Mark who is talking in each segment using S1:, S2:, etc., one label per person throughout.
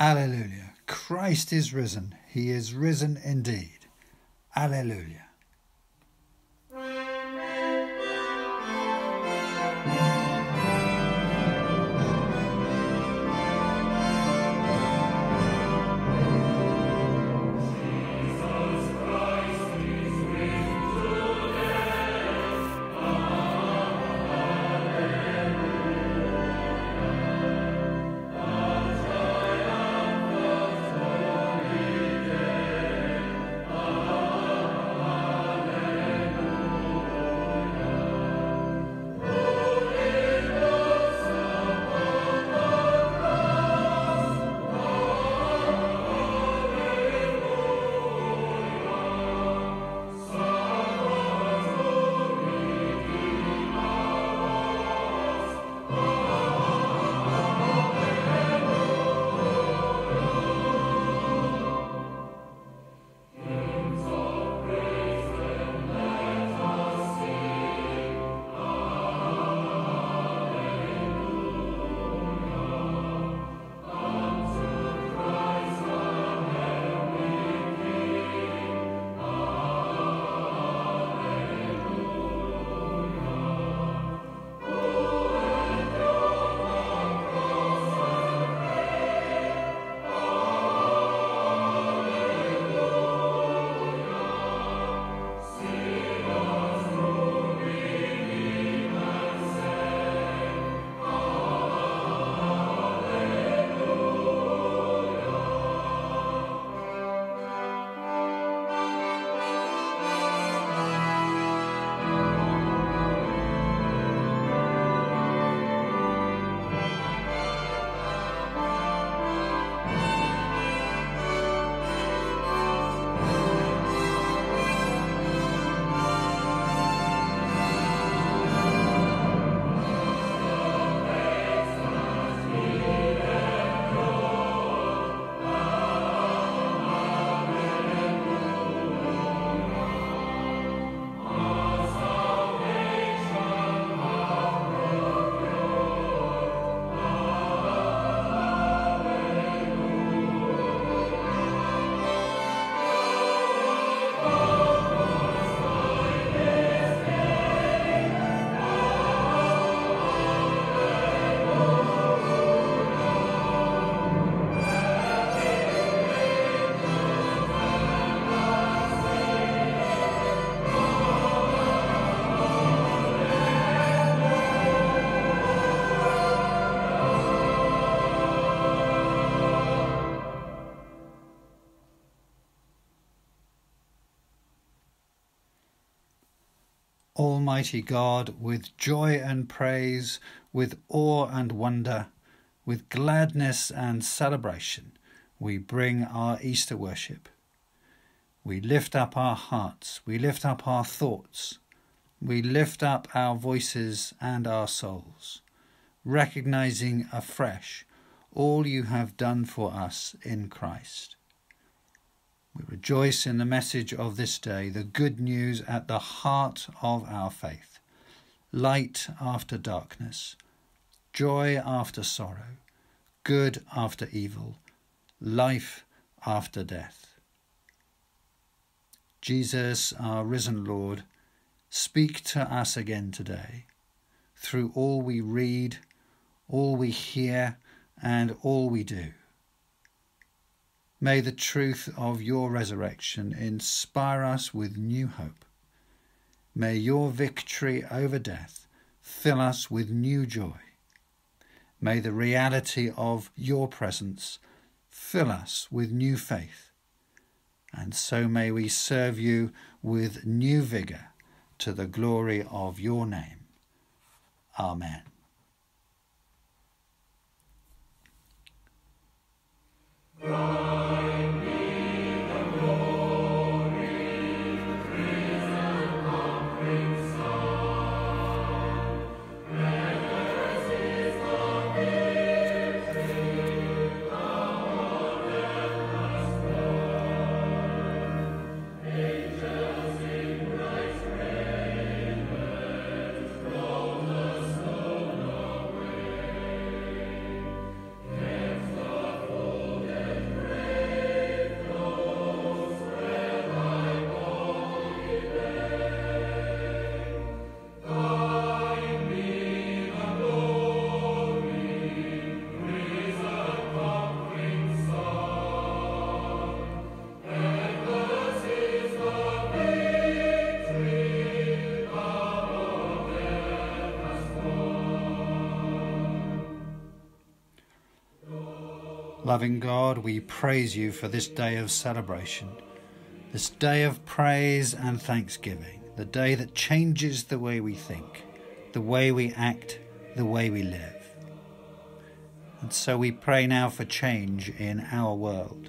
S1: Alleluia. Christ is risen. He is risen indeed. Alleluia. Almighty God, with joy and praise, with awe and wonder, with gladness and celebration, we bring our Easter worship. We lift up our hearts, we lift up our thoughts, we lift up our voices and our souls, recognizing afresh all you have done for us in Christ. We rejoice in the message of this day, the good news at the heart of our faith. Light after darkness, joy after sorrow, good after evil, life after death. Jesus, our risen Lord, speak to us again today through all we read, all we hear, and all we do. May the truth of your resurrection inspire us with new hope. May your victory over death fill us with new joy. May the reality of your presence fill us with new faith. And so may we serve you with new vigour to the glory of your name. Amen. Amen. Loving God, we praise you for this day of celebration, this day of praise and thanksgiving, the day that changes the way we think, the way we act, the way we live. And so we pray now for change in our world,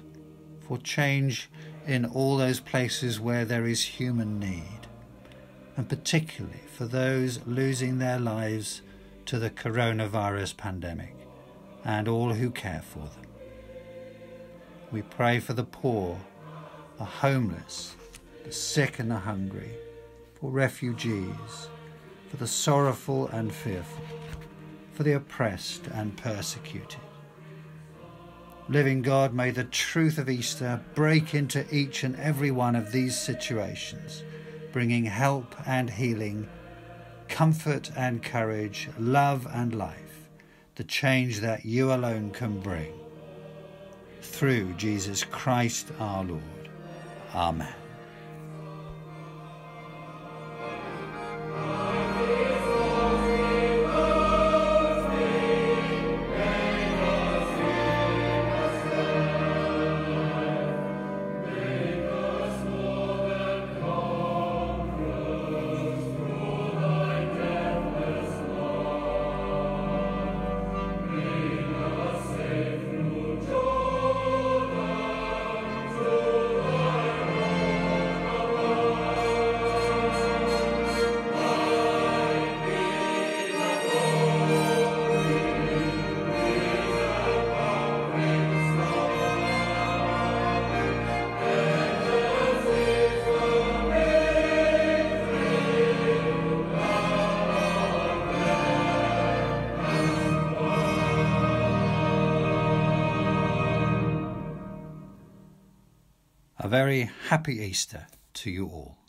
S1: for change in all those places where there is human need, and particularly for those losing their lives to the coronavirus pandemic and all who care for them. We pray for the poor, the homeless, the sick and the hungry, for refugees, for the sorrowful and fearful, for the oppressed and persecuted. Living God, may the truth of Easter break into each and every one of these situations, bringing help and healing, comfort and courage, love and life, the change that you alone can bring through Jesus Christ our Lord. Amen. Very happy Easter to you all.